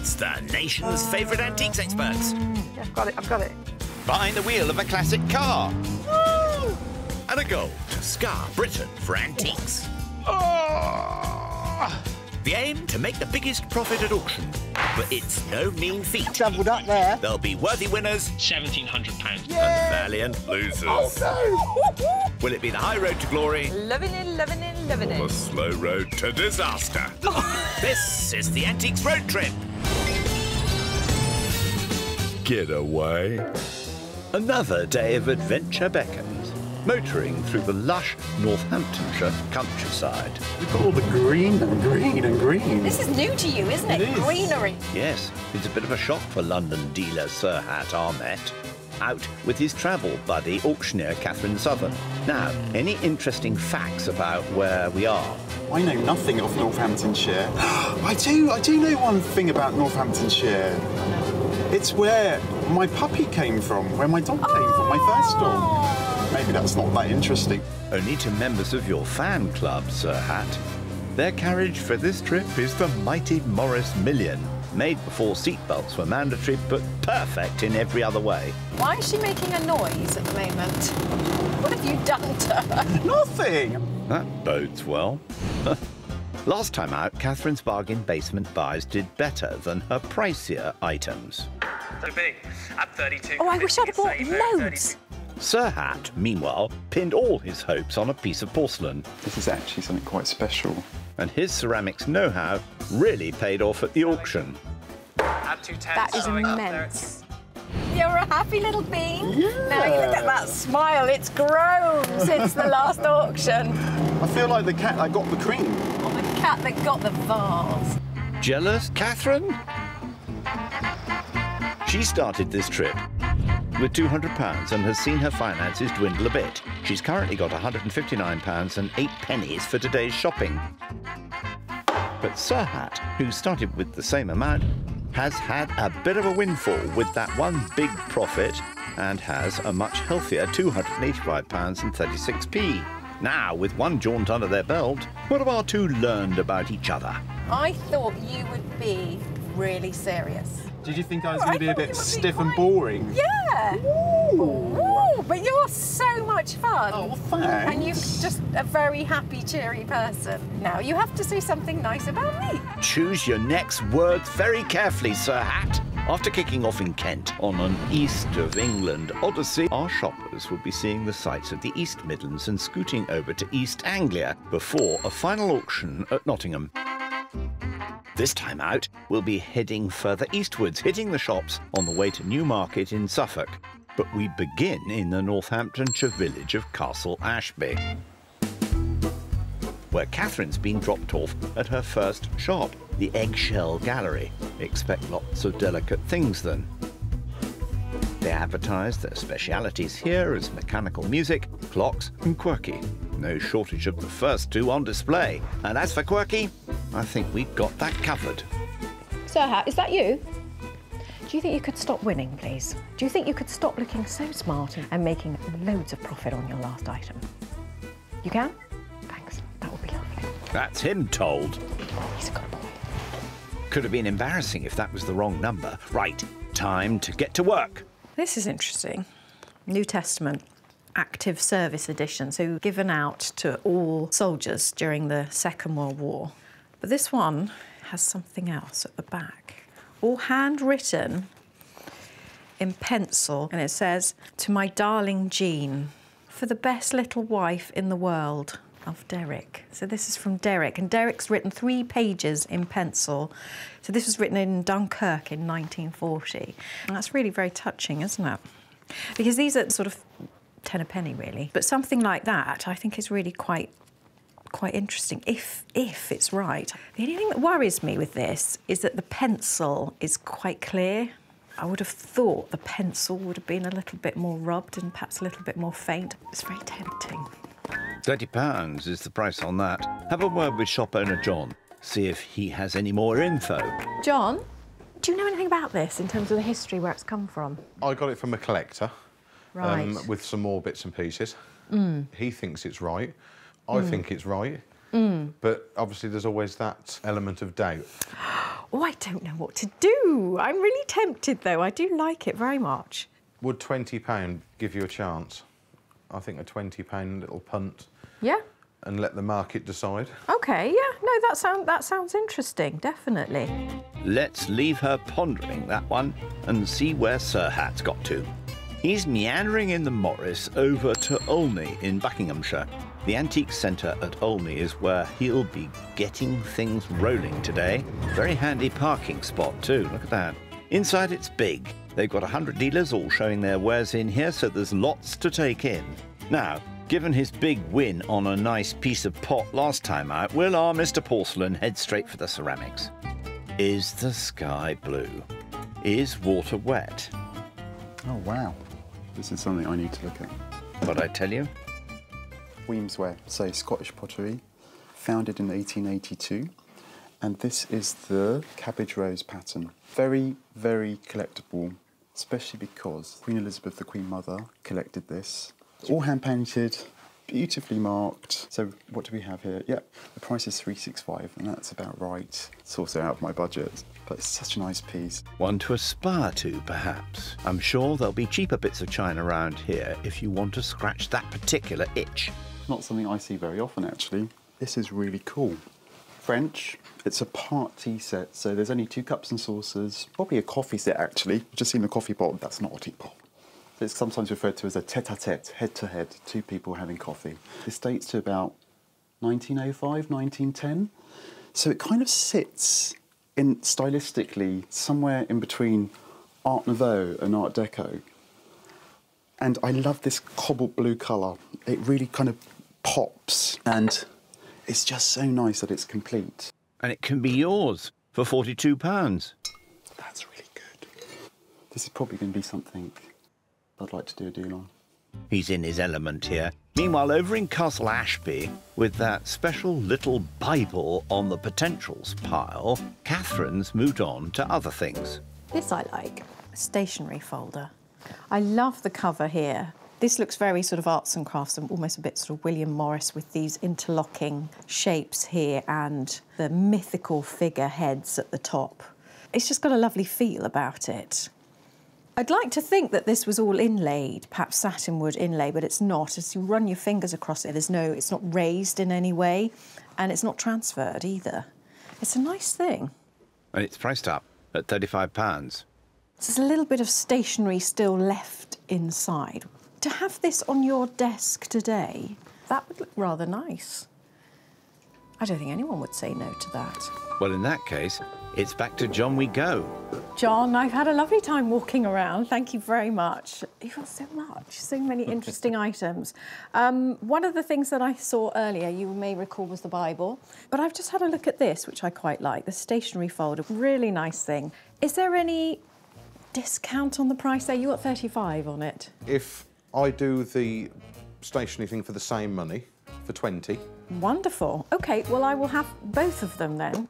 It's the nation's favourite antiques experts. Yeah, I've got it, I've got it. Behind the wheel of a classic car. And a goal to scar Britain for antiques. Ah! The aim to make the biggest profit at auction. But it's no mean feat. Doubled up there. There'll be worthy winners £1,700. and valiant losers. Oh, Will it be the high road to glory Loving it, loving it, loving or the slow road to disaster? this is the Antiques Road Trip. Get away. Another day of adventure beckons, motoring through the lush Northamptonshire countryside. Look at all the green and green and green. This is new to you, isn't it? It is. Greenery. Yes, it's a bit of a shock for London dealer Serhat Ahmet. Out with his travel buddy, auctioneer Catherine Southon. Now, any interesting facts about where we are? I know nothing of Northamptonshire. I do, I do know one thing about Northamptonshire. It's where my puppy came from, where my dog came from, my first dog. Maybe that's not that interesting. Only to members of your fan club, Serhat. Their carriage for this trip is the mighty Morris Million, made before seatbelts were mandatory but perfect in every other way. Why is she making a noise at the moment? What have you done to her? Nothing. That bodes well. Last time out, Catherine's bargain basement buys did better than her pricier items. So big. At 32. Oh, I wish I'd bought save at loads. Serhat, meanwhile, pinned all his hopes on a piece of porcelain, This is actually something quite special. and his ceramics know-how really paid off at the auction. Add 210. That is sewing up there. immense. You're a happy little bean. Yeah. Now you look at that smile. It's grown since the last auction. I feel like the cat that got the cream. Oh, the cat that got the vase. Jealous, Catherine? She started this trip with £200 and has seen her finances dwindle a bit. She's currently got £159 and 8 pennies for today's shopping. But Sir Hat, who started with the same amount, has had a bit of a windfall with that one big profit and has a much healthier £285 and 36p. Now, with one jaunt under their belt, what have our two learned about each other? I thought you would be really serious. Did you think I was Oh, going to be a bit would be stiff and boring? Yeah. Ooh, but you're so much fun. Oh, thanks. And you're just a very happy, cheery person. Now you have to say something nice about me. Choose your next words very carefully, Serhat. After kicking off in Kent on an East of England odyssey, our shoppers will be seeing the sights of the East Midlands and scooting over to East Anglia before a final auction at Nottingham. This time out, we'll be heading further eastwards, hitting the shops on the way to Newmarket in Suffolk. But we begin in the Northamptonshire village of Castle Ashby where Catherine's been dropped off at her first shop, the Eggshell Gallery. Expect lots of delicate things then. They advertise their specialities here as mechanical music, clocks, and quirky. No shortage of the first two on display. And as for quirky, I think we've got that covered. Serhat, is that you? Do you think you could stop winning, please? Do you think you could stop looking so smart and- and making loads of profit on your last item? You can? Thanks. That would be lovely. That's him told. He's a good boy. Could have been embarrassing if that was the wrong number. Right, time to get to work. This is interesting. New Testament active service edition, so given out to all soldiers during the Second World War. But this one has something else at the back, all handwritten in pencil, and it says, To my darling Jean, for the best little wife in the world. Of Derek. So this is from Derek, and Derek's written three pages in pencil. So this was written in Dunkirk in 1940. And that's really very touching, isn't it? Because these are sort of ten a penny, really. But something like that, I think, is really quite quite interesting if if it's right. The only thing that worries me with this is that the pencil is quite clear. I would have thought the pencil would have been a little bit more rubbed and perhaps a little bit more faint. It's very tempting. £30 is the price on that. Have a word with shop owner John. See if he has any more info. John, do you know anything about this in terms of the history where it's come from? I got it from a collector Right. um, with some more bits and pieces. Mm. He thinks it's right. I think it's right. Mm. But obviously, there's always that element of doubt. Oh, I don't know what to do. I'm really tempted though. I do like it very much. Would £20 give you a chance? I think a £20 little punt Yeah. and let the market decide. Okay, yeah. No, that sound that sounds interesting, definitely. Let's leave her pondering that one and see where Serhat's got to. He's meandering in the Morris over to Olney in Buckinghamshire. The antique centre at Olney is where he'll be getting things rolling today. Very handy parking spot too, look at that. Inside it's big. They've got 100 dealers all showing their wares in here, so there's lots to take in. Now, given his big win on a nice piece of pot last time out, will our Mr. Porcelain head straight for the ceramics? Is the sky blue? Is water wet? Oh, wow. This is something I need to look at. What I tell you? Wemyss Ware, so Scottish pottery, founded in 1882. And this is the cabbage rose pattern. Very, very collectible, especially because Queen Elizabeth, the Queen Mother, collected this. All hand painted, beautifully marked. So what do we have here? Yep, the price is 365 and that's about right. It's also out of my budget, but it's such a nice piece. One to aspire to, perhaps. I'm sure there'll be cheaper bits of china around here if you want to scratch that particular itch. Not something I see very often, actually. This is really cool. French. It's a part tea set, so there's only two cups and saucers. Probably a coffee set, actually. I've just seen the coffee pot. That's not a teapot. It's sometimes referred to as a tete-a-tete, head-to-head, two people having coffee. This dates to about 1905, 1910. So it kind of sits in stylistically somewhere in between Art Nouveau and Art Deco. And I love this cobalt blue colour. It really kind of pops and it's just so nice that it's complete. And it can be yours for £42. That's really good. This is probably going to be something I'd like to do a deal on. He's in his element here. Meanwhile, over in Castle Ashby, with that special little Bible on the potentials pile, Catherine's moved on to other things. This I like. A stationery folder. I love the cover here. This looks very sort of arts and crafts and almost a bit sort of William Morris with these interlocking shapes here and the mythical figure heads at the top. It's just got a lovely feel about it. I'd like to think that this was all inlaid, perhaps satinwood inlay, but it's not. As you run your fingers across it, there's no, it's not raised in any way, and it's not transferred either. It's a nice thing. And it's priced up at £35. There's a little bit of stationery still left inside. To have this on your desk today, that would look rather nice. I don't think anyone would say no to that. Well, in that case, it's back to John we go. John, I've had a lovely time walking around. Thank you very much. You've got so much, so many interesting items. Um, one of the things that I saw earlier, you may recall, was the Bible. But I've just had a look at this, which I quite like the stationery folder. Really nice thing. Is there any discount on the price there? You got 35 on it. If I do the stationery thing for the same money, for 20, Wonderful. OK, well, I will have both of them then.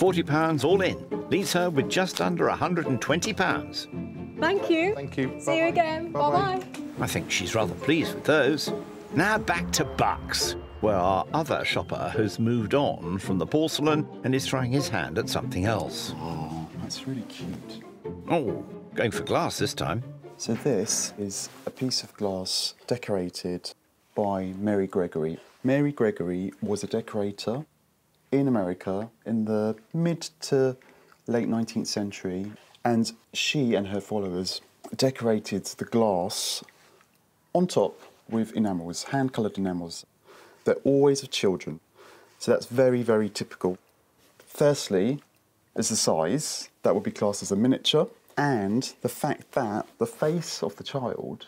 £40 all in. Leaves her with just under £120. Thank you. thank you. See you again. Bye-bye. I think she's rather pleased with those. Now back to Bucks, where our other shopper has moved on from the porcelain and is trying his hand at something else. Oh, that's really cute. Oh, going for glass this time. So this is a piece of glass decorated by Mary Gregory. Mary Gregory was a decorator in America in the mid to late 19th century, and she and her followers decorated the glass on top with enamels, hand coloured enamels. They're always of children, so that's very, very typical. Firstly, is the size, that would be classed as a miniature, and the fact that the face of the child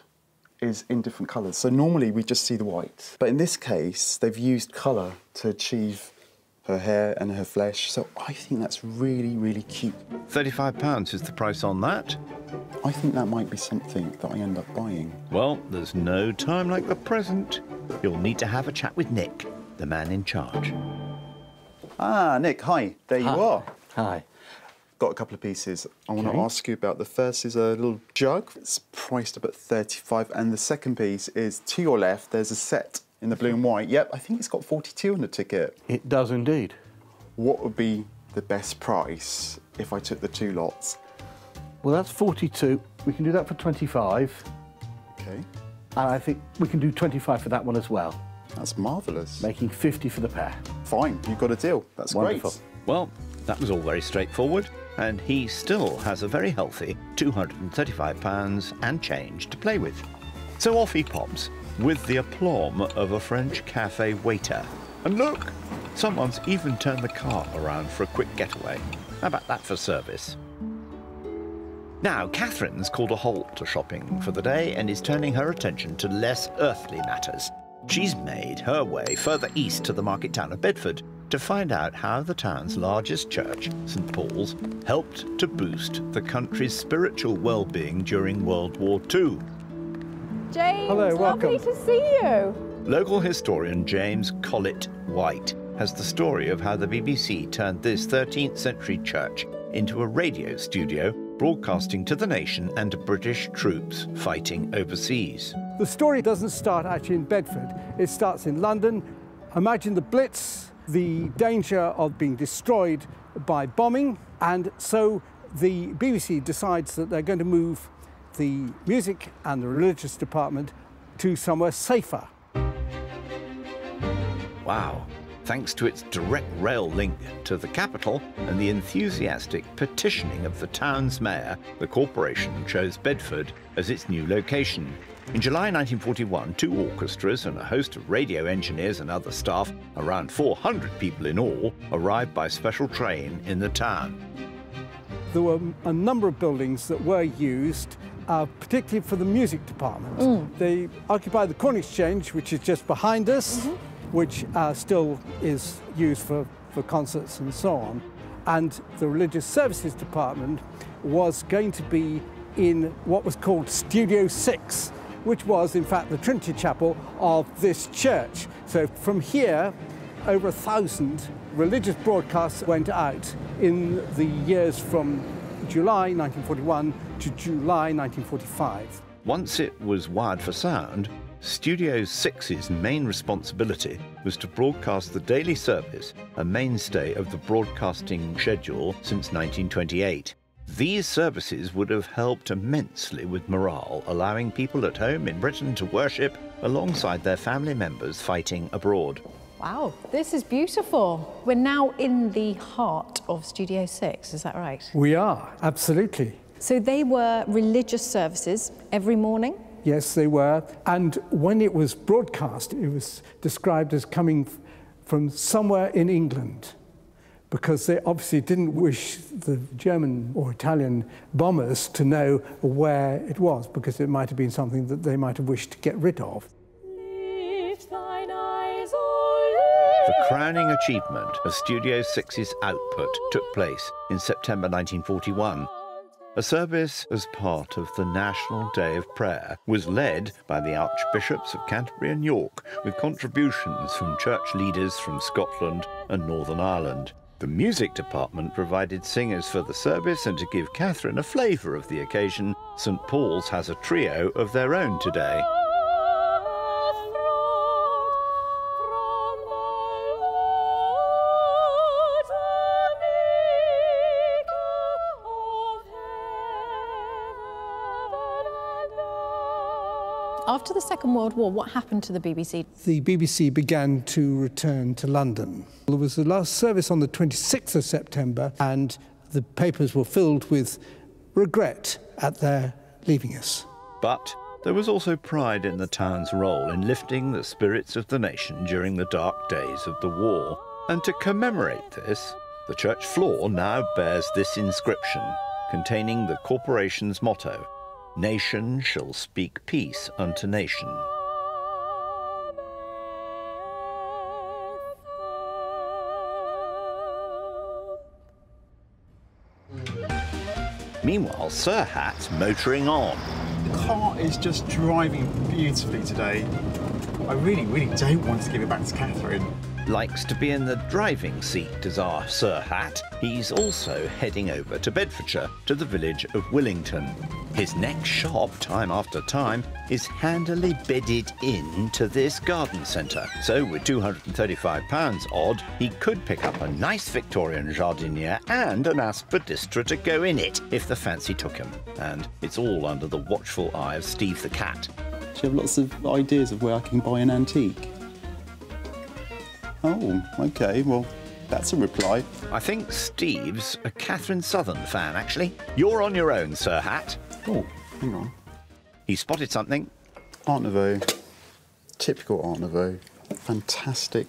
is in different colours. So normally we just see the white, but in this case, they've used colour to achieve her hair and her flesh. So I think that's really, really cute. £35 is the price on that. I think that might be something that I end up buying. Well, there's no time like the present. You'll need to have a chat with Nick, the man in charge. Ah, Nick, hi. There you are. Hi. Got a couple of pieces. I want Okay. to ask you about. The first is a little jug. It's priced up at 35, and the second piece is to your left. There's a set in the blue and white. Yep, I think it's got 42 on the ticket. It does indeed. What would be the best price if I took the two lots. Well, that's 42. We can do that for 25. Okay. And I think we can do 25 for that one as well, That's marvellous. making 50 for the pair. Fine, you've got a deal. That's Wonderful. great. Well, that was all very straightforward, and he still has a very healthy £235 and change to play with. So off he pops, with the aplomb of a French cafe waiter. And look, someone's even turned the car around for a quick getaway. How about that for service? Now, Catherine's called a halt to shopping for the day and is turning her attention to less earthly matters. She's made her way further east to the market town of Bedford to find out how the town's largest church, St Paul's, helped to boost the country's spiritual well-being during World War II. James, Hello, lovely welcome. to see you. Local historian James Collett White has the story of how the BBC turned this 13th century church into a radio studio broadcasting to the nation and British troops fighting overseas. The story doesn't start actually in Bedford, it starts in London. Imagine the Blitz, the danger of being destroyed by bombing, and so the BBC decides that they're going to move the music and the religious department to somewhere safer. Wow. Thanks to its direct rail link to the capital and the enthusiastic petitioning of the town's mayor, the corporation chose Bedford as its new location. In July 1941, two orchestras and a host of radio engineers and other staff, around 400 people in all, arrived by special train in the town. There were a number of buildings that were used, uh, particularly for the music department. They occupied the Corn Exchange, which is just behind us, which uh, still is used for, for concerts and so on. And the Religious Services Department was going to be in what was called Studio 6, which was, in fact, the Trinity Chapel of this church. So from here, over a thousand religious broadcasts went out in the years from July 1941 to July 1945. Once it was wired for sound, Studio 6's main responsibility was to broadcast the daily service, a mainstay of the broadcasting schedule since 1928. These services would have helped immensely with morale, allowing people at home in Britain to worship alongside their family members fighting abroad. Wow, this is beautiful. We're now in the heart of Studio 6, is that right? We are, absolutely. So they were religious services every morning? Yes, they were. And when it was broadcast, it was described as coming from somewhere in England because they obviously didn't wish the German or Italian bombers to know where it was because it might have been something that they might have wished to get rid of. The crowning achievement of Studio 6's output took place in September 1941. A service as part of the National Day of Prayer was led by the Archbishops of Canterbury and York, with contributions from church leaders from Scotland and Northern Ireland. The music department provided singers for the service, and to give Catherine a flavour of the occasion, St Paul's has a trio of their own today. After the Second World War, what happened to the BBC? The BBC began to return to London. There was the last service on the 26th of September, and the papers were filled with regret at their leaving us. But there was also pride in the town's role in lifting the spirits of the nation during the dark days of the war. And to commemorate this, the church floor now bears this inscription containing the corporation's motto Nation shall speak peace unto nation. Meanwhile, Serhat's motoring on. The car is just driving beautifully today. I really, really don't want to give it back to Catherine. likes to be in the driving seat as our Serhat. He's also heading over to Bedfordshire, to the village of Willington. His next shop, time after time, is handily bedded into this garden centre. So, with £235 odd, he could pick up a nice Victorian jardiniere and an aspidistra to go in it, if the fancy took him. And it's all under the watchful eye of Steve the cat. Do you have lots of ideas of where I can buy an antique? Oh, okay, well, that's a reply. I think Steve's a Catherine Southon fan, actually. You're on your own, Serhat. Oh, hang on. He spotted something. Art Nouveau. Typical Art Nouveau. Fantastic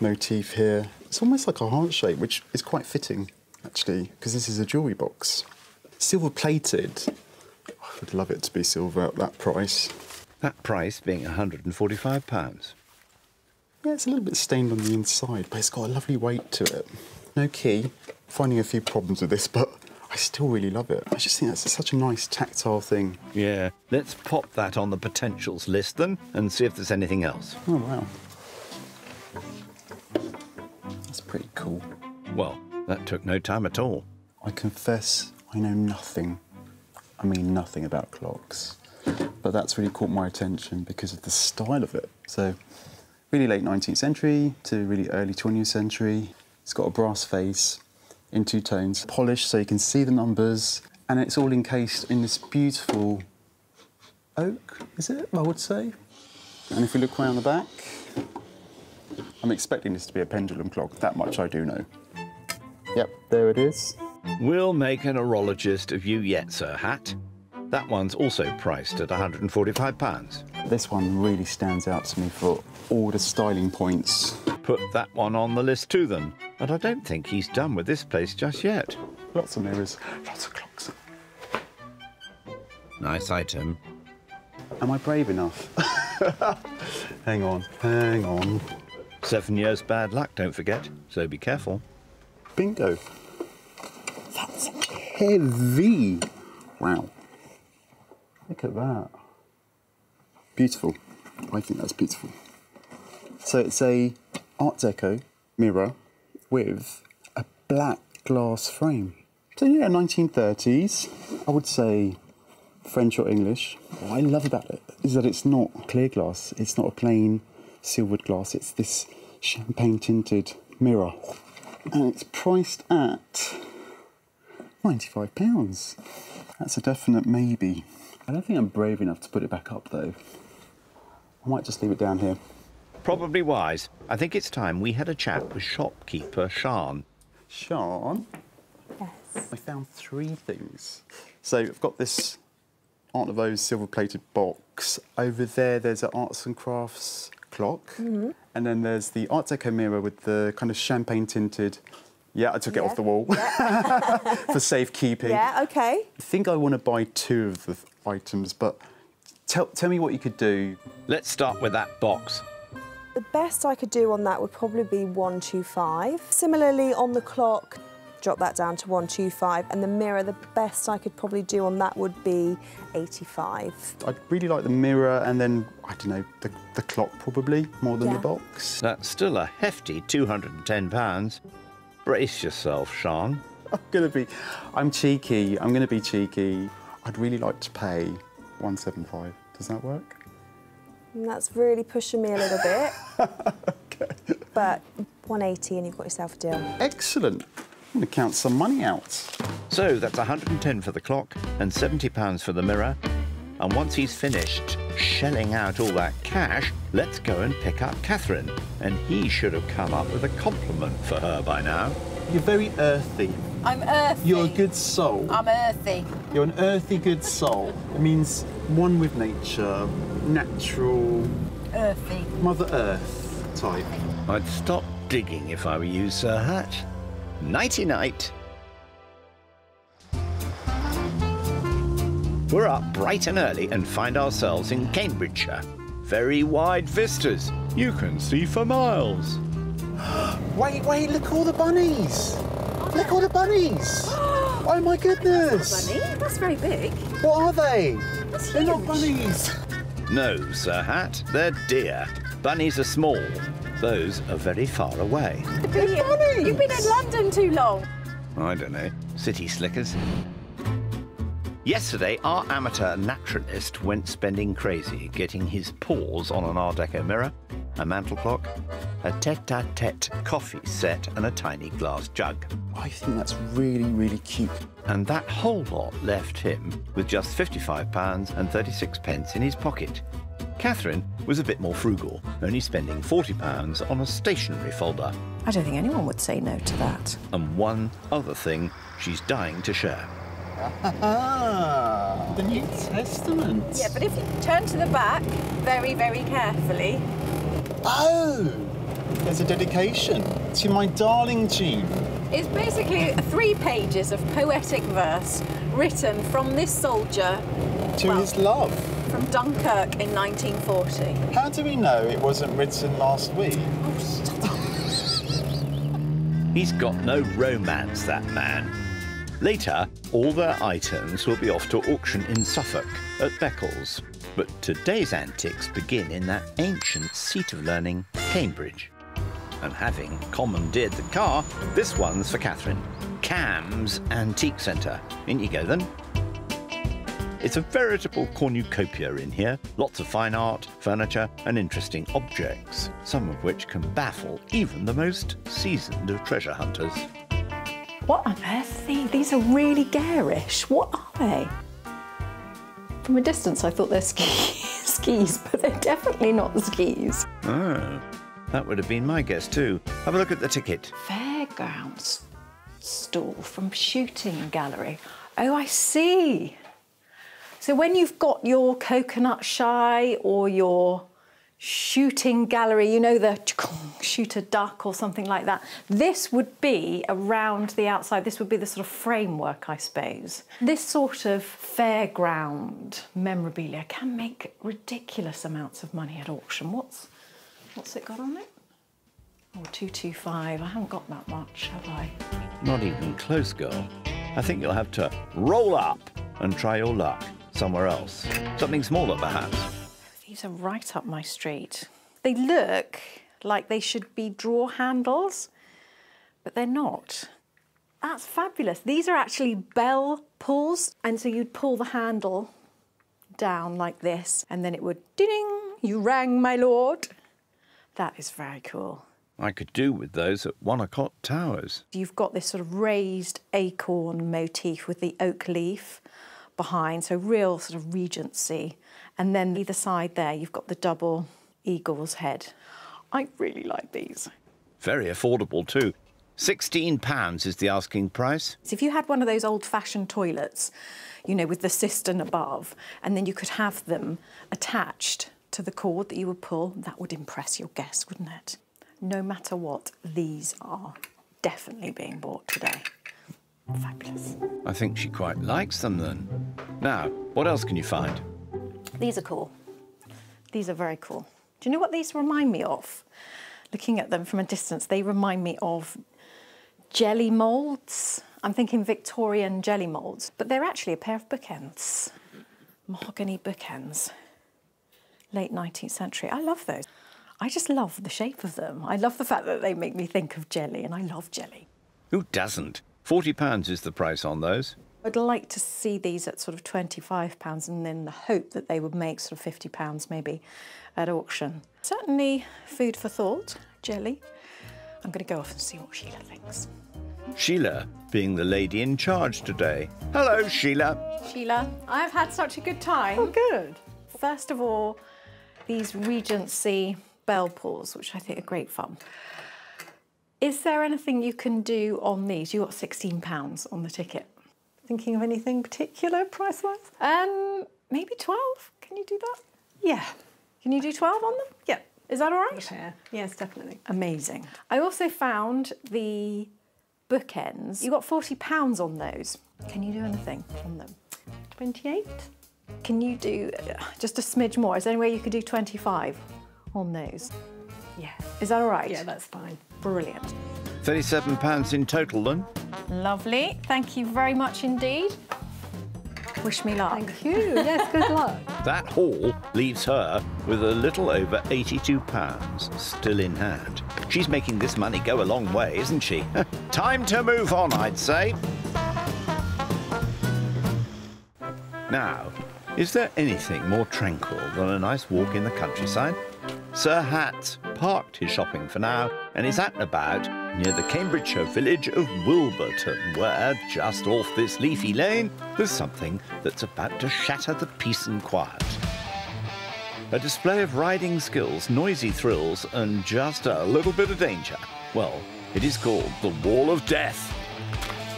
motif here. It's almost like a heart shape, which is quite fitting, actually, because this is a jewellery box. Silver plated. I would love it to be silver at that price. That price being £145. Yeah, it's a little bit stained on the inside, but it's got a lovely weight to it. No key. Finding a few problems with this, but I still really love it. I just think that's such a nice tactile thing. Yeah. Let's pop that on the potentials list then and see if there's anything else. Oh, wow. That's pretty cool. Well, that took no time at all. I confess I know nothing, I mean nothing about clocks. But that's really caught my attention because of the style of it. So, really late 19th century to really early 20th century. It's got a brass face in two tones, polished so you can see the numbers, and it's all encased in this beautiful oak, is it? I would say. And if we look around the back, I'm expecting this to be a pendulum clock, that much I do know. Yep, there it is. We'll make an horologist of you yet, Serhat. That one's also priced at £145. This one really stands out to me for all the styling points. Put that one on the list too, then. And I don't think he's done with this place just yet. Lots of mirrors, lots of clocks. Nice item. Am I brave enough? hang on, hang on. Seven years bad luck, don't forget, so be careful. Bingo. That's heavy. Wow. Look at that. Beautiful. I think that's beautiful. So it's a Art Deco mirror with a black glass frame. So yeah, 1930s. I would say French or English. What I love about it is that it's not clear glass. It's not a plain silvered glass. It's this champagne tinted mirror. And it's priced at £95. That's a definite maybe. I don't think I'm brave enough to put it back up though. I might just leave it down here. Probably wise. I think it's time we had a chat with shopkeeper Sean. Sean, Yes. I found three things. So I've got this Art Nouveau silver plated box. Over there, there's an arts and crafts clock. Mm-hmm. And then there's the Art Deco mirror with the kind of champagne tinted. Yeah, I took it off the wall for safekeeping. Yeah, okay. I think I want to buy two of the items, but tell, tell me what you could do. Let's start with that box. The best I could do on that would probably be 125. Similarly, on the clock, drop that down to 125. And the mirror, the best I could probably do on that would be 85. I'd really like the mirror and then, I don't know, the, the clock probably, more than Yeah. the box. That's still a hefty £210. Brace yourself, Sean. I'm gonna be, I'm cheeky. I'm gonna be cheeky. I'd really like to pay 175. Does that work? And that's really pushing me a little bit. But 180 and you've got yourself a deal. Excellent. I'm gonna count some money out. So that's 110 for the clock and £70 for the mirror. And once he's finished shelling out all that cash, let's go and pick up Catherine. And he should have come up with a compliment for her by now. You're very earthy. I'm earthy. You're a good soul. I'm earthy. You're an earthy good soul. It means one with nature, natural, Earthy. Mother Earth type. I'd stop digging if I were you, Serhat. Nighty night. We're up bright and early and find ourselves in Cambridgeshire. Very wide vistas. You can see for miles. Wait, wait, look all the bunnies! Look all the bunnies! Oh my goodness! Bunny, that's very big. What are they? They're not bunnies. No, Serhat, they're deer. Bunnies are small. those are very far away. Bunnies. You've been in London too long. I don't know, city slickers. Yesterday, our amateur naturalist went spending crazy, getting his paws on an Art Deco mirror, a mantel clock, a tete-a-tete coffee set, and a tiny glass jug. I think that's really, really cute. And that whole lot left him with just £55 and 36 pence in his pocket. Catherine was a bit more frugal, only spending £40 on a stationery folder. I don't think anyone would say no to that. And one other thing she's dying to share. Ah, the New Testament. Yeah, but if you turn to the back very, very carefully. Oh, there's a dedication to my darling Jean. It's basically three pages of poetic verse written from this soldier To well, his love. from Dunkirk in 1940. How do we know it wasn't written last week? Oh, He's got no romance, that man. Later, all their items will be off to auction in Suffolk at Beccles. But today's antics begin in that ancient seat of learning, Cambridge. And having commandeered the car, this one's for Catherine. Cam's Antique Centre. In you go then. It's a veritable cornucopia in here. Lots of fine art, furniture, and interesting objects, some of which can baffle even the most seasoned of treasure hunters. What on earth? These are really garish. What are they? From a distance, I thought they're ski- skis, but they're definitely not skis. Oh, that would have been my guess too. Have a look at the ticket. Fairgrounds stall from shooting gallery. Oh, I see. So when you've got your coconut shy or your shooting gallery, you know, the shoot a duck or something like that, this would be around the outside. This would be the sort of framework, I suppose. This sort of fairground memorabilia can make ridiculous amounts of money at auction. What's, what's it got on it? Oh, 225. I haven't got that much, have I? Not even close, girl. I think you'll have to roll up and try your luck somewhere else. Something smaller, perhaps. These are right up my street. They look like they should be drawer handles, but they're not. That's fabulous. These are actually bell pulls, and so you'd pull the handle down like this, and then it would ding, you rang, my lord. That is very cool. I could do with those at one o'clock Towers. You've got this sort of raised acorn motif with the oak leaf behind, so real sort of regency. And then either side there, you've got the double eagle's head. I really like these. Very affordable too. £16 is the asking price. So if you had one of those old-fashioned toilets, you know, with the cistern above, and then you could have them attached to the cord that you would pull, that would impress your guests, wouldn't it? No matter what, these are definitely being bought today. Fabulous. I think she quite likes them then. Now, what else can you find? These are cool. These are very cool. Do you know what these remind me of? Looking at them from a distance, they remind me of jelly moulds. I'm thinking Victorian jelly moulds, but they're actually a pair of bookends. Mahogany bookends. Late 19th century. I love those. I just love the shape of them. I love the fact that they make me think of jelly, and I love jelly. Who doesn't? £40 is the price on those. I'd like to see these at sort of £25 and then the hope that they would make sort of £50 maybe at auction. Certainly food for thought, jelly. I'm going to go off and see what Sheila thinks. Sheila being the lady in charge today. Hello, Sheila. Sheila, I've had such a good time. Oh, good. First of all, these Regency bell pulls, which I think are great fun. Is there anything you can do on these? You got £16 on the ticket. Thinking of anything particular price-wise? Um, maybe 12. Can you do that? Yeah. Can you do 12 on them? Yeah. Is that all right? Yeah. Yes, definitely. Amazing. I also found the bookends. You got £40 on those. Can you do anything on them? 28? Can you do uh, just a smidge more? Is there any way you could do 25 on those? Yeah. Is that all right? Yeah, that's fine. Brilliant. £37 in total then. Lovely. Thank you very much indeed. Wish me luck. Thank you. Yes, good luck. That haul leaves her with a little over £82 still in hand. She's making this money go a long way, isn't she? Time to move on, I'd say. Now, is there anything more tranquil than a nice walk in the countryside? Serhat's parked his shopping for now and is at and about near the Cambridgeshire village of Wilburton, where, just off this leafy lane, there's something that's about to shatter the peace and quiet. A display of riding skills, noisy thrills, and just a little bit of danger. Well, it is called the Wall of Death.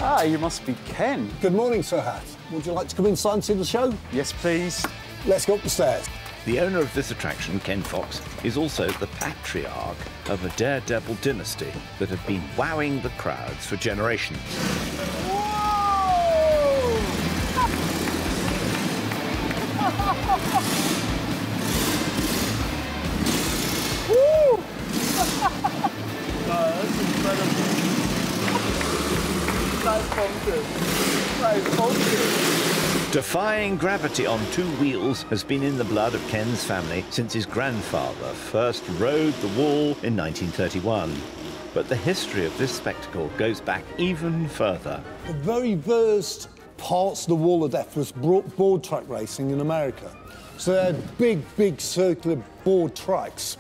Ah, you must be Ken. Good morning, Serhat. Would you like to come inside and see the show? Yes, please. Let's go up the stairs. The owner of this attraction, Ken Fox, is also the patriarch of a daredevil dynasty that have been wowing the crowds for generations. that's bonkers. That is bonkers. Defying gravity on two wheels has been in the blood of Ken's family since his grandfather first rode the wall in 1931. But the history of this spectacle goes back even further. The very first parts of the Wall of Death was board track racing in America. So they had big, big circular board tracks.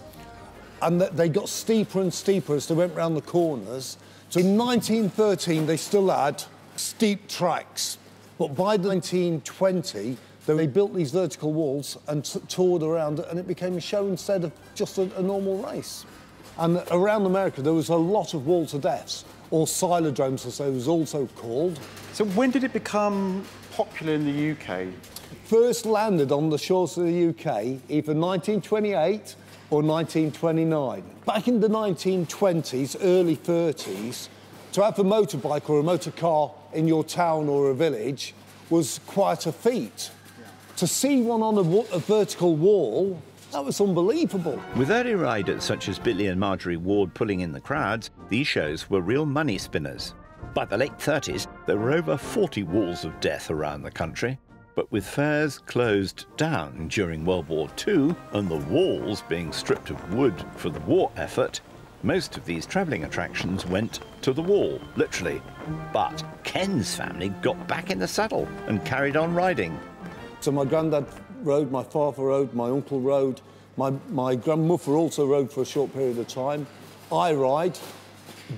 And they got steeper and steeper as they went round the corners. So in 1913, they still had steep tracks. But by 1920, they built these vertical walls and toured around and it became a show instead of just a, a normal race. And around America, there was a lot of wall to deaths, or silodromes, as they was also called. So when did it become popular in the UK? First landed on the shores of the UK either 1928 or 1929. Back in the 1920s, early 30s, to have a motorbike or a motor car in your town or a village was quite a feat. To see one on a, a vertical wall, that was unbelievable. With early riders such as Billy and Marjorie Ward pulling in the crowds, these shows were real money spinners. By the late 30s, there were over 40 walls of death around the country. But with fairs closed down during World War II and the walls being stripped of wood for the war effort, most of these travelling attractions went to the wall, literally. But Ken's family got back in the saddle and carried on riding. So my granddad rode, my father rode, my uncle rode, my, my grandmother also rode for a short period of time. I ride,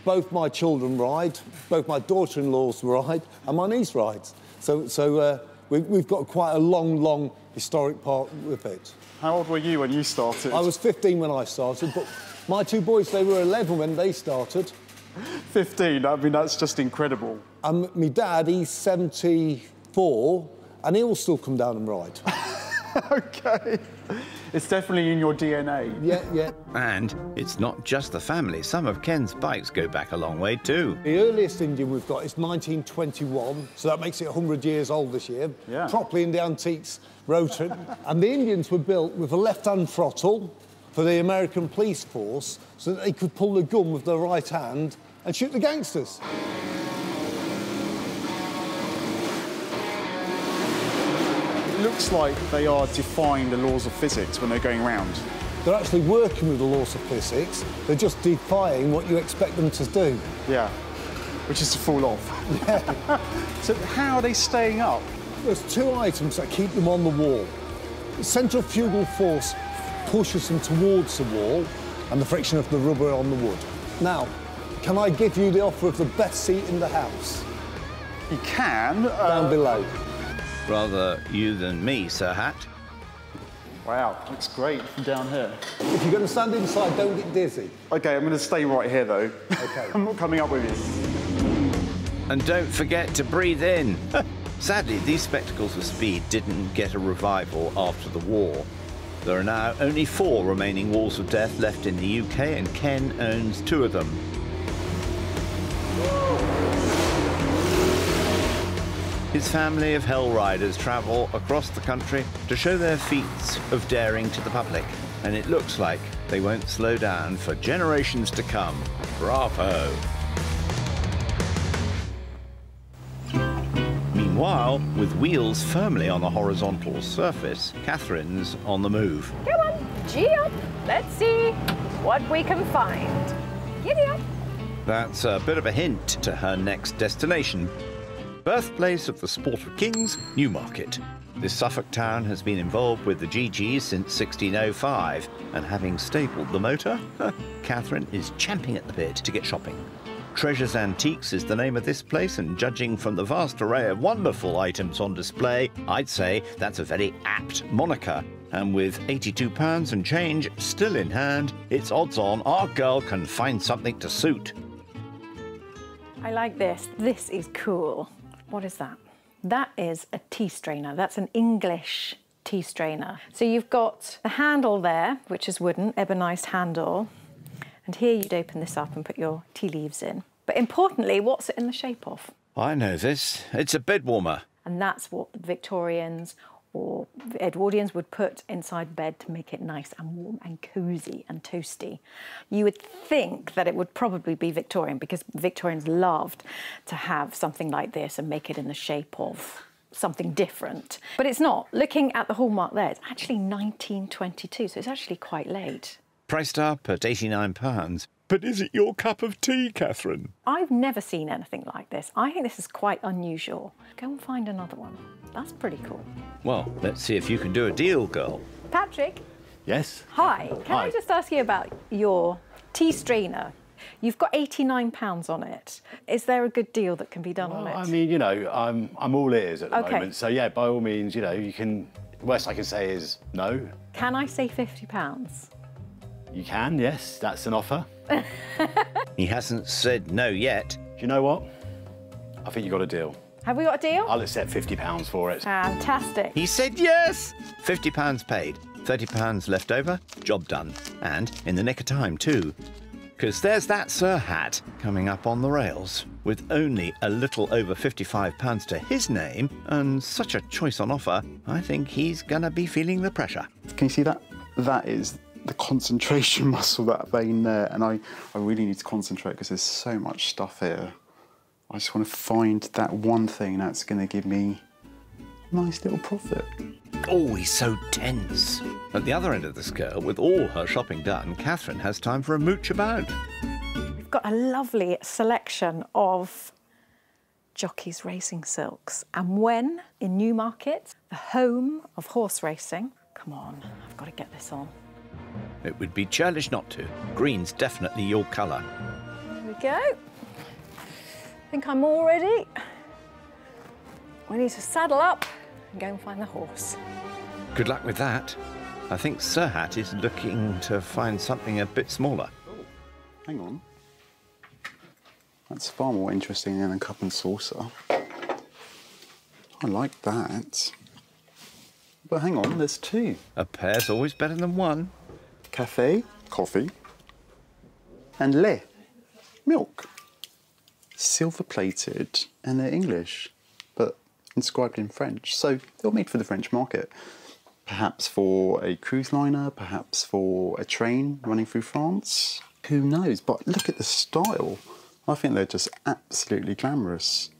both my children ride, both my daughter-in-laws ride, and my niece rides. So, so uh, we, we've got quite a long, long historic part with it. How old were you when you started? I was 15 when I started, but my two boys, they were 11 when they started. 15. I mean, that's just incredible. And my dad, he's 74, and he'll still come down and ride. okay. It's definitely in your DNA. Yeah, yeah. And it's not just the family. Some of Ken's bikes go back a long way too. The earliest Indian we've got is 1921, so that makes it 100 years old this year. Yeah. Properly in the antiques rotary. and the Indians were built with a left-hand throttle for the American police force so that they could pull the gun with their right hand and shoot the gangsters. Looks like they are defying the laws of physics when they're going round. They're actually working with the laws of physics. They're just defying what you expect them to do. Yeah. Which is to fall off. Yeah. so how are they staying up? There's two items that keep them on the wall. The centrifugal force pushes them towards the wall and the friction of the rubber on the wood. Now, can I give you the offer of the best seat in the house? You can. Down uh, below. Rather you than me, Serhat. Wow, looks great from down here. If you're going to stand inside, don't get dizzy. Okay, I'm going to stay right here though. Okay. I'm not coming up with you. And don't forget to breathe in. Sadly, these spectacles of speed didn't get a revival after the war. There are now only four remaining walls of death left in the UK, and Ken owns two of them. His family of hell riders travel across the country to show their feats of daring to the public, and it looks like they won't slow down for generations to come. Bravo! Meanwhile, with wheels firmly on a horizontal surface, Catherine's on the move. Come on, G up. Let's see what we can find. Giddy up. That's a bit of a hint to her next destination. Birthplace of the Sport of Kings, Newmarket. This Suffolk town has been involved with the GGs since 1605, and having stapled the motor, Catherine is champing at the bit to get shopping. Treasures Antiques is the name of this place, and judging from the vast array of wonderful items on display, I'd say that's a very apt moniker. And with £82 and change still in hand, it's odds on our girl can find something to suit. I like this. This is cool. What is that? That is a tea strainer. That's an English tea strainer. So you've got the handle there, which is wooden, ebonized handle. And here you'd open this up and put your tea leaves in. But importantly, what's it in the shape of? I know this. It's a bed warmer. And that's what the Victorians or Edwardians would put inside bed to make it nice and warm and cosy and toasty. You would think that it would probably be Victorian because Victorians loved to have something like this and make it in the shape of something different. But it's not. Looking at the hallmark there, it's actually 1922, so it's actually quite late. Priced up at £89. But is it your cup of tea, Catherine? I've never seen anything like this. I think this is quite unusual. Go and find another one. That's pretty cool. Well, let's see if you can do a deal, girl. Patrick, Yes. hi. Can I just ask you about your tea strainer? You've got £89 on it. Is there a good deal that can be done on it? I mean, you know, I'm I'm all ears at the Okay. moment. So yeah, by all means, you know, you can. The worst I can say is no. Can I say £50? You can, yes, that's an offer. He hasn't said no yet. Do you know what? I think you got a deal. Have we got a deal? I'll accept fifty pounds for it. Fantastic. He said yes! £50 paid, £30 left over, job done. And in the nick of time, too. Because there's that Serhat coming up on the rails, with only a little over £55 to his name and such a choice on offer, I think he's gonna be feeling the pressure. Can you see that? That is the concentration muscle, that vein there. And I, I really need to concentrate because there's so much stuff here. I just want to find that one thing that's going to give me a nice little profit. Oh, he's so tense. At the other end of the scale, with all her shopping done, Catherine has time for a mooch about. We've got a lovely selection of jockeys racing silks. And when in Newmarket, the home of horse racing, come on, I've got to get this on. It would be churlish not to. Green's definitely your colour. There we go. I think I'm all ready. We need to saddle up and go and find the horse. Good luck with that. I think Serhat is looking to find something a bit smaller. Oh, Hang on. That's far more interesting than a cup and saucer. I like that. But hang on, there's two. A pair's always better than one. Cafe, coffee, and lait, milk. Silver plated, and they're English, but inscribed in French. So they were made for the French market. Perhaps for a cruise liner, perhaps for a train running through France. Who knows? But look at the style. I think they're just absolutely glamorous.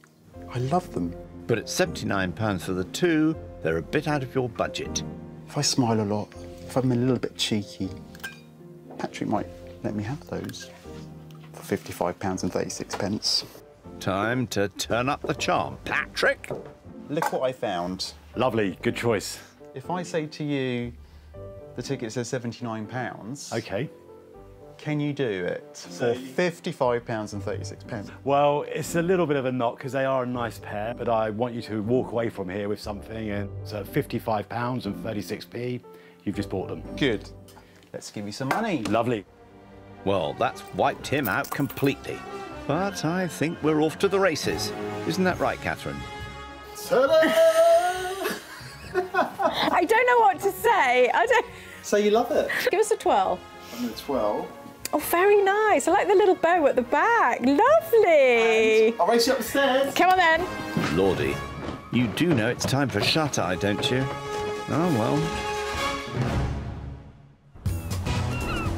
I love them. But at £79 for the two, they're a bit out of your budget. If I smile a lot, if I'm a little bit cheeky, Patrick might let me have those for £55 and 36 pence. Time to turn up the charm. Patrick! Look what I found. Lovely, good choice. If I say to you, the ticket says £79, Okay. can you do it for £55 and 36 pence? Well, it's a little bit of a knock because they are a nice pair, but I want you to walk away from here with something, and so £55 and 36p, you've just bought them. Good. Let's give you some money. Lovely. Well, that's wiped him out completely. But I think we're off to the races. Isn't that right, Catherine? I don't know what to say. I don't. So you love it? Give us a 12. Number 12. Oh, very nice. I like the little bow at the back. Lovely. I'll race you up the stairs. Come on then. Lordy, you do know it's time for shut eye, don't you? Oh well.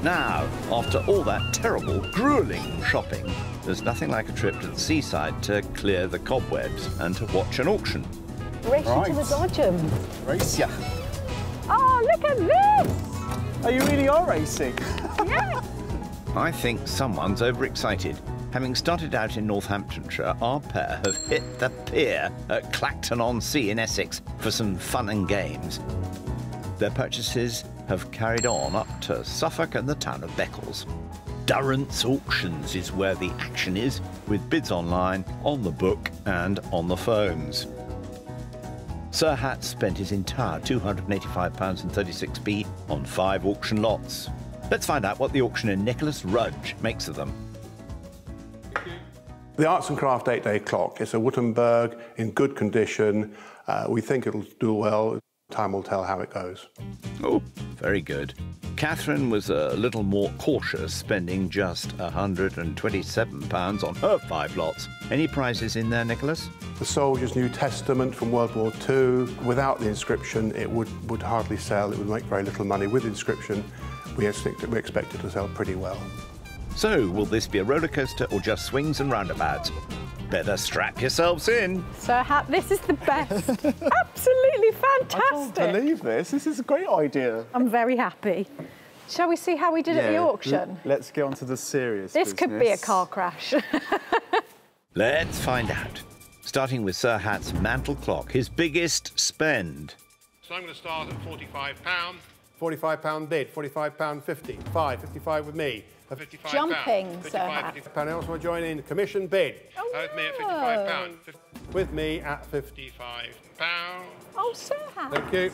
Now, after all that terrible, grueling shopping, there's nothing like a trip to the seaside to clear the cobwebs and to watch an auction. Race you to the Dodgem. Race ya. Oh, look at this! Oh, you really are racing? Yes! I think someone's overexcited. Having started out in Northamptonshire, our pair have hit the pier at Clacton on Sea in Essex for some fun and games. Their purchases have carried on up to Suffolk and the town of Beccles. Durrant's Auctions is where the action is, with bids online, on the book, and on the phones. Serhat spent his entire £285.36p on five auction lots. Let's find out what the auctioneer Nicholas Rudge makes of them. The Arts and Craft 8-day clock. It's a Wittenberg in good condition. Uh, we think it'll do well. Time will tell how it goes. Oh, very good. Catherine was a little more cautious, spending just £127 on her five lots. Any prizes in there, Nicholas? The Soldier's New Testament from World War II. Without the inscription, it would, would hardly sell. It would make very little money. With inscription, we expect, we expect it to sell pretty well. So, will this be a roller coaster or just swings and roundabouts? Better strap yourselves in. Serhat, this is the best. Absolutely fantastic. I can't Believe this. This is a great idea. I'm very happy. Shall we see how we did at the auction? l- Let's get on to the serious This could be a car crash. Let's find out. Starting with Serhat's mantle clock, his biggest spend. So I'm going to start at £45. £45 bid, £45 50, 5, 55 with me, a £55. Jumping, Sir 55, Hat. 55 also want to join in commission bid. Oh, Uh, with me at £55. With me at £55. oh, Sir Hat. Thank you.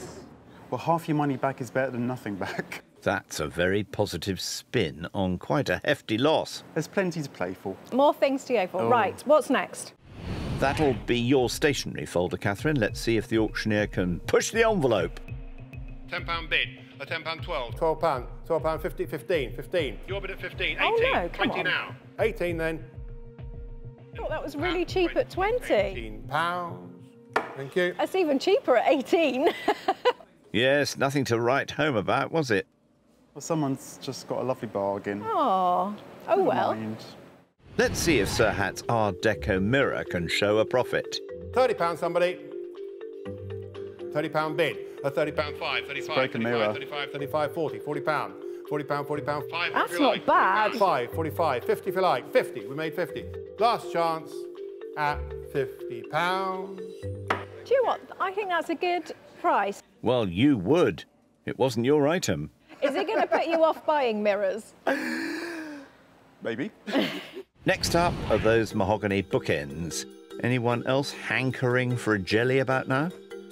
Well, half your money back is better than nothing back. That's a very positive spin on quite a hefty loss. There's plenty to play for. More things to go for. Oh. Right, what's next? That'll be your stationery folder, Catherine. Let's see if the auctioneer can push the envelope. £10 bid, a £10 12. £12, £12 50, 15, 15. Your bid at 15, 18, Oh, no, come 20 on. now. 18 then. I thought that was really cheap at 20. 18 pounds. Thank you. That's even cheaper at 18. Yes, nothing to write home about, was it? Well, someone's just got a lovely bargain. oh, oh well. mind. Let's see if Serhat's Art Deco mirror can show a profit. £30 somebody. £30 bid, a £30 5, 35, break a 35, mirror. 35, 35, 40, £40 pound. £40, £40, 5 That's not like. bad. 5, 45, 50 if you like. 50, we made 50. Last chance at £50. pounds. Do you know what? I think that's a good price. Well, you would. It wasn't your item. Is it going to put you off buying mirrors? Maybe. Next up are those mahogany bookends. Anyone else hankering for a jelly about now?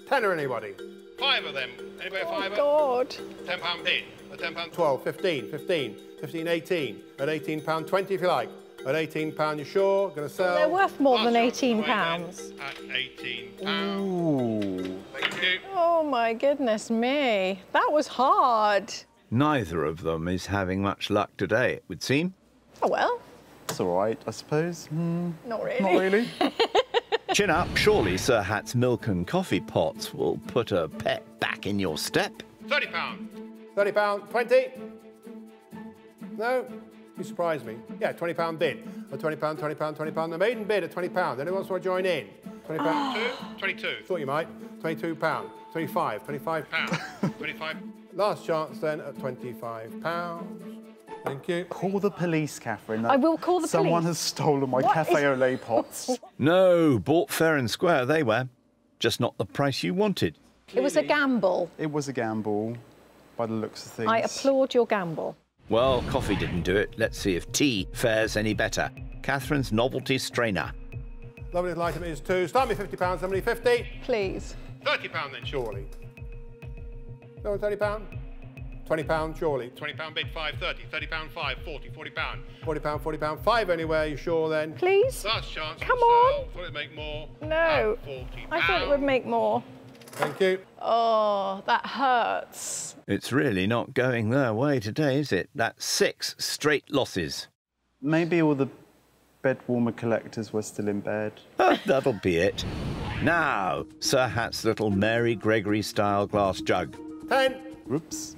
Tenner anybody? Five of them. Anybody a Oh, fiver? God. £10 bid, a £10 12, 15, 15, 15, 18, at £18 20 if you like. At £18 you sure? Going to sell? They're worth more than Last chance 18 pounds. At £18. Ooh. Thank you. Oh, my goodness me. That was hard. Neither of them is having much luck today, it would seem. Oh, well, It's all right, I suppose. Hmm, not really. not really. Chin up, surely Serhat's milk and coffee pots will put a pet back in your step. £30. £30, 20? No? You surprised me. Yeah, £20 bid. A £20, £20, £20. The maiden bid at £20. Anyone else want to join in? £20. Two? 22. Thought you might. £22. 25. 25 pounds. 25. Last chance then at 25 pounds. Thank you. Call the police, Catherine. I will call the Someone police. Someone has stolen my What cafe au lait pots. No, bought fair and square they were. Just not the price you wanted. It was a gamble. it was a gamble, by the looks of things. I applaud your gamble. Well, coffee didn't do it. Let's see if tea fares any better. Catherine's novelty strainer. Lovely little item is two. Start me £50. Somebody 50 Please. £30 then, surely. No £30? £20 surely. £20 bid, 5 30 £30 5 40 £40 £40 £40 5 anywhere, you sure then? Please? Last chance. Come on. sale. Thought it'd make more. No. At 40 I thought it would make more. Thank you. Oh, that hurts. It's really not going their way today, is it? That's six straight losses. Maybe all the bed warmer collectors were still in bed. Ah, that'll be it. Now, Sir Hat's little Mary Gregory style glass jug. 10. Whoops.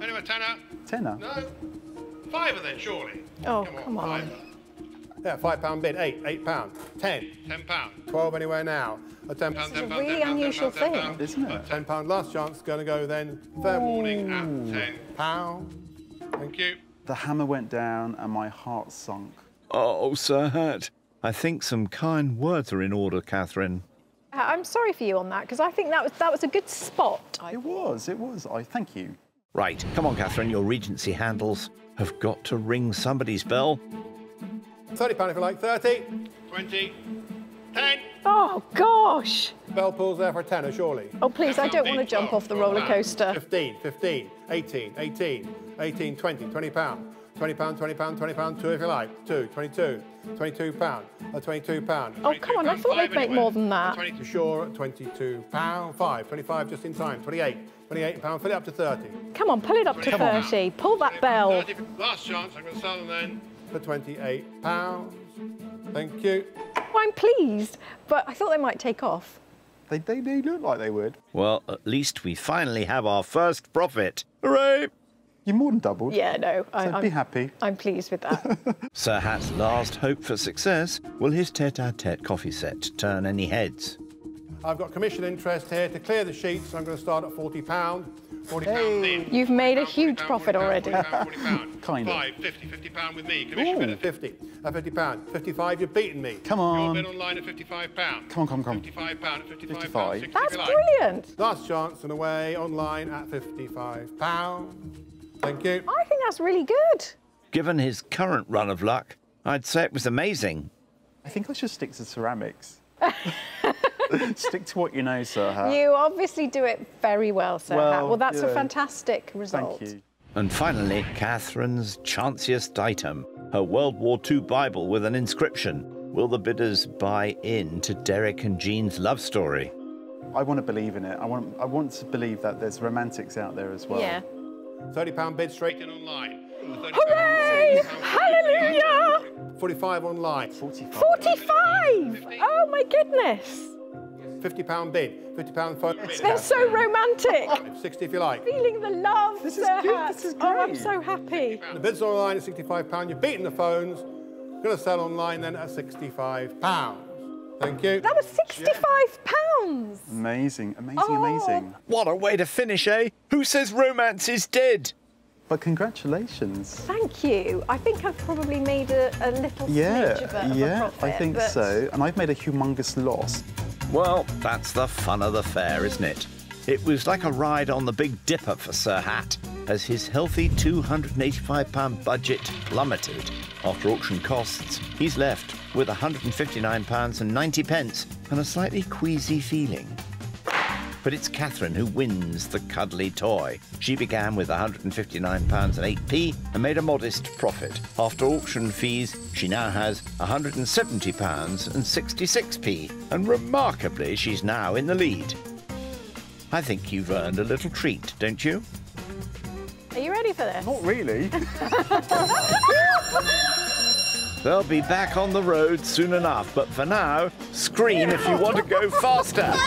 Anyway, tenner. Tenner. No. Fiver then, surely. Oh, come on. Fiver. Yeah, five pound bid, eight, eight pound, ten. Ten pound. twelve anywhere now. A ten pound, This is ten a really 10 pound, 10 unusual pound, thing. pound. Isn't it? Ten pound last chance, gonna go then. Fair warning at ten pound. Thank you. The hammer went down and my heart sunk. Oh, Sir Hurt, I think some kind words are in order, Catherine. Uh, I'm sorry for you on that because I think that was that was a good spot. It was, it was. I thank you. Right, come on, Catherine, your Regency handles have got to ring somebody's bell. Thirty pound if you like. Thirty, twenty, ten. Oh gosh! Bell pulls there for a tenner, surely. Oh please, I don't want to jump off the roller coaster. 15, 15, 18, 18, 18, 20, 20 pound. 20 pound, 20 pound, 20 pound, two if you like. Two, 22, 22 pound, a 22 pound. Oh come on! I thought they'd make more than that. 20 sure, 22 pound, five, 25 just in time, 28, 28 pound, fill it up to 30. Come on, pull it up to Come on. 30. Pull that bell. 30, last chance, I'm going to sell them then for 28 pounds. Thank you. Oh, I'm pleased, but I thought they might take off. They, they, they look like they would. Well, at least we finally have our first profit. Hooray! You more than doubled. Yeah, no. I, So I'm, be happy. I'm pleased with that. Serhat's last hope for success will his tete-a-tete coffee set turn any heads? I've got commission interest here to clear the sheets. I'm going to start at 40 pound. 40 pound in. You've made a huge profit already. Kind of. Five, 50, 50 pound with me. Commission bid at 50. At 50 pound. 55, you've beaten me. Come on. Your bid online at 55 pound. Come on, come on, come on. 55 pound at 55, 55. pound. 60 That's if you like. brilliant. Last chance and away online at 55 pound. Thank you. I think that's really good. Given his current run of luck, I'd say it was amazing. I think I should stick to ceramics. stick to what you know, Sir Hat. You obviously do it very well, Serhat. Well, Well, that's a fantastic result. Thank you. And finally, Catherine's chanciest item, her World War II Bible with an inscription. Will the bidders buy in to Derek and Jean's love story? I want to believe in it. I want, I want to believe that there's romantics out there as well. Yeah. 30 pound bid straight in online. Hooray! Hallelujah! 45 online. 45. 45! Oh my goodness! 50 pound bid. 50 pound phone bid. They're so romantic. 60 if you like. Feeling the love, This is Sir good, this is great. Oh, I'm so happy. The bids online at 65 pound. You've beaten the phones. Going to sell online then at 65 pounds. Thank you. That was 65 pounds. Amazing, amazing, Oh. amazing. What a way to finish, eh? Who says romance is dead? But congratulations. Thank you. I think I've probably made a, a little Yeah, smidge of a, of a yeah, profit. I think but so. And I've made a humongous loss. Well, that's the fun of the fair, isn't it? It was like a ride on the Big Dipper for Serhat, as his healthy £285 budget plummeted. After auction costs, he's left with £159.90 pence and a slightly queasy feeling. But it's Catherine who wins the cuddly toy. She began with £159.08p and made a modest profit. After auction fees, she now has £170.66p, and remarkably, she's now in the lead. I think you've earned a little treat, don't you? Are you ready for this? Not really. They'll be back on the road soon enough, but for now, scream if you want to go faster.